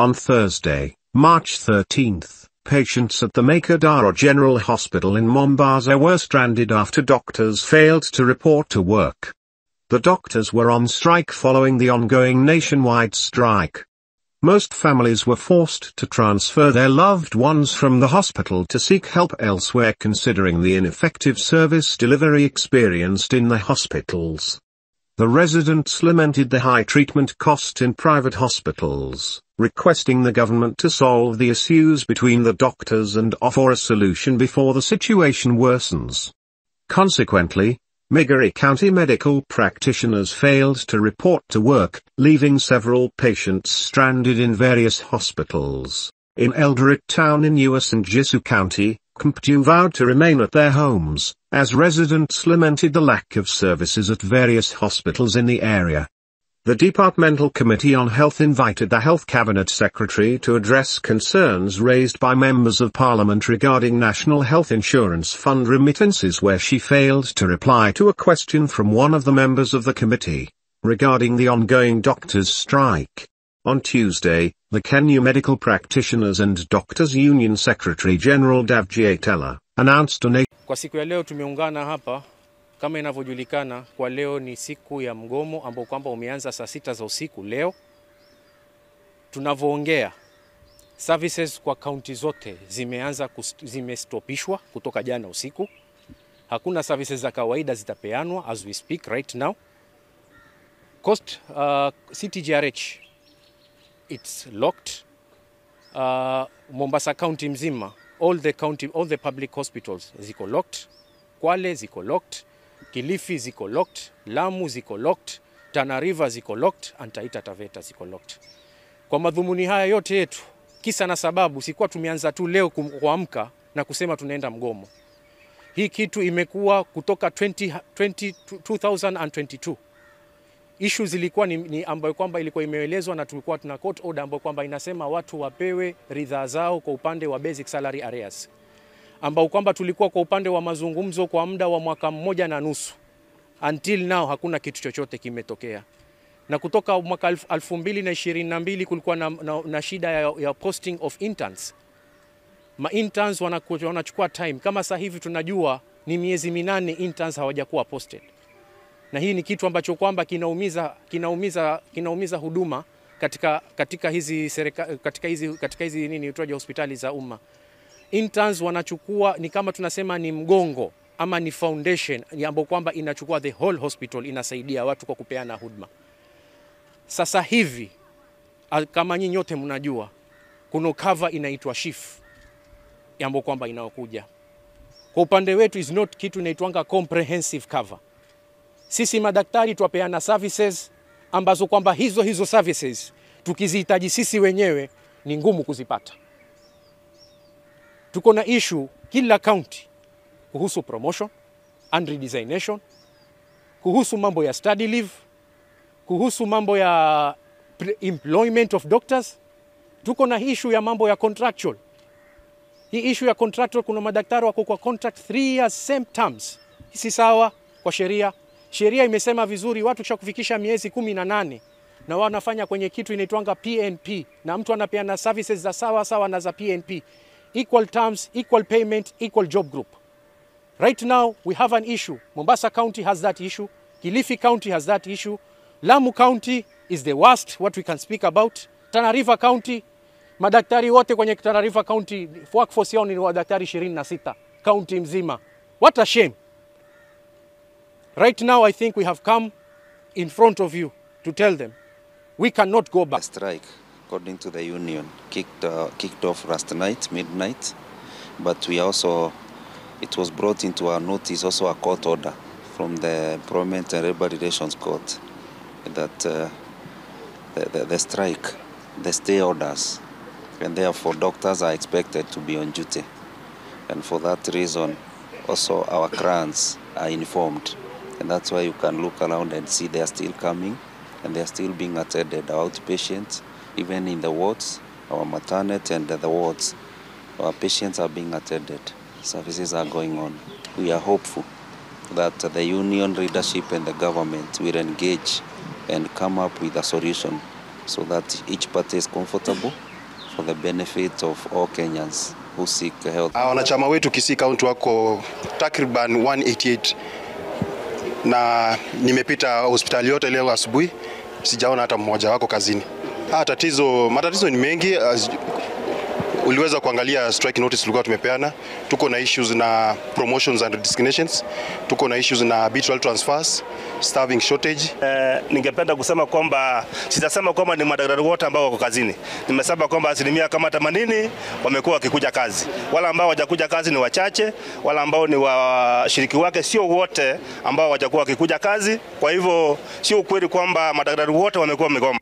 On Thursday, March 13th, patients at the Makadara General Hospital in Mombasa were stranded after doctors failed to report to work. The doctors were on strike following the ongoing nationwide strike. Most families were forced to transfer their loved ones from the hospital to seek help elsewhere considering the ineffective service delivery experienced in the hospitals. The residents lamented the high treatment cost in private hospitals, requesting the government to solve the issues between the doctors and offer a solution before the situation worsens. Consequently, Migori County medical practitioners failed to report to work, leaving several patients stranded in various hospitals. In Eldoret Town in US and Jisu County, Kmptu vowed to remain at their homes, as residents lamented the lack of services at various hospitals in the area. The Departmental Committee on Health invited the Health Cabinet Secretary to address concerns raised by members of Parliament regarding National Health Insurance Fund remittances where she failed to reply to a question from one of the members of the committee, regarding the ongoing doctors' strike. On Tuesday, the Kenya Medical Practitioners and Doctors Union Secretary General Davji Atela announced a Kwa siku ya leo tumeungana hapa kama inavyojulikana, kwa leo ni siku ya mgomo ambao kwamba umeanza saa sita za usiku leo. Tunavyoongea, services kwa kaunti zote zimeanza zimestopishwa kutoka jana usiku. Hakuna services za kawaida zitapeanwa as we speak right now. Coast uh, City GRH it's locked. Uh, Mombasa County mzima all the county all the public hospitals ziko locked. Kwale ziko locked. Kilifi ziko locked, Lamu ziko locked, Tana River ziko locked, and Taita Taveta ziko locked. Kwa madhumuni haya yote yetu, kisa na sababu, sikuwa tumeanza tu leo kuamka na kusema tunaenda mgomo. Hii kitu imekuwa kutoka 20, 20, 2022 ishu zilikuwa ni, ni ambayo kwamba ilikuwa imeelezwa na tulikuwa tuna court order ambayo kwamba inasema watu wapewe ridhaa zao kwa upande wa basic salary arrears ambao kwamba tulikuwa kwa upande wa mazungumzo kwa muda wa mwaka mmoja na nusu. Until now hakuna kitu chochote kimetokea, na kutoka mwaka elfu- elfu mbili na ishirini na mbili kulikuwa na, na, na shida ya, ya posting of interns. Ma interns wanachukua time, kama sasa hivi tunajua ni miezi minane interns hawajakuwa posted, na hii ni kitu ambacho kwamba kinaumiza, kinaumiza, kinaumiza huduma katika, katika hizi serika, katika hizi, katika hizi nini utoaji hospitali za umma interns wanachukua ni kama tunasema ni mgongo ama ni foundation ambayo kwamba inachukua the whole hospital, inasaidia watu kwa kupeana huduma. Sasa hivi kama nyinyi nyote mnajua, kuna cover inaitwa SHIF ambayo kwamba inaokuja kwa upande wetu is not kitu inaitwanga comprehensive cover. Sisi madaktari twapeana services ambazo kwamba hizo hizo services tukizihitaji sisi wenyewe ni ngumu kuzipata tuko na issue kila county kuhusu promotion and redesignation, kuhusu mambo ya study leave, kuhusu mambo ya employment of doctors. Tuko na issue ya mambo ya contractual. Hii issue ya contractual, kuna madaktari wako kwa contract 3 years same terms. Si sawa kwa sheria. Sheria imesema vizuri watu kisha kufikisha miezi kumi na nane na wanafanya kwenye kitu inaitwanga PNP na mtu anapeana services za sawa sawa na za PNP equal terms, equal payment, equal job group. Right now we have an issue. Mombasa County has that issue. Kilifi County has that issue. Lamu County is the worst what we can speak about. Tana River County madaktari wote kwenye Tana River County workforce yao ni madaktari 26 county mzima. What a shame. Right now I think we have come in front of you to tell them we cannot go back. A strike, according to the union, kicked, uh, kicked off last night, midnight. But we also, it was brought into our notice also a court order from the Employment and Labor Relations Court that uh, the, the, the strike, the stay orders, and therefore doctors are expected to be on duty. And for that reason, also our clients are informed. And that's why you can look around and see they are still coming and they are still being attended. Our outpatients, even in the wards, our maternity and the wards, our patients are being attended. Services are going on. We are hopeful that the union leadership and the government will engage and come up with a solution so that each party is comfortable for the benefit of all Kenyans who seek health. Ah, Wanachama wetu Kisii kaunti wako takriban 188 na nimepita hospitali yote leo asubuhi, sijaona hata mmoja wako kazini. Ah, tatizo matatizo ni mengi. As, uliweza kuangalia strike notice tulikuwa tumepeana. Tuko na issues na promotions and designations, tuko na issues na arbitral transfers, staffing shortage. Eh, ningependa kusema kwamba sitasema kwamba ni madaktari wote ambao wako kazini. Nimesema kwamba asilimia kama 80 wamekuwa wakikuja kazi. wala ambao wajakuja kazi ni wachache, wala ambao ni washiriki wake sio wote ambao hawajakuwa wakikuja kazi. Kwa hivyo sio ukweli kwamba madaktari wote wamekuwa wamegoma.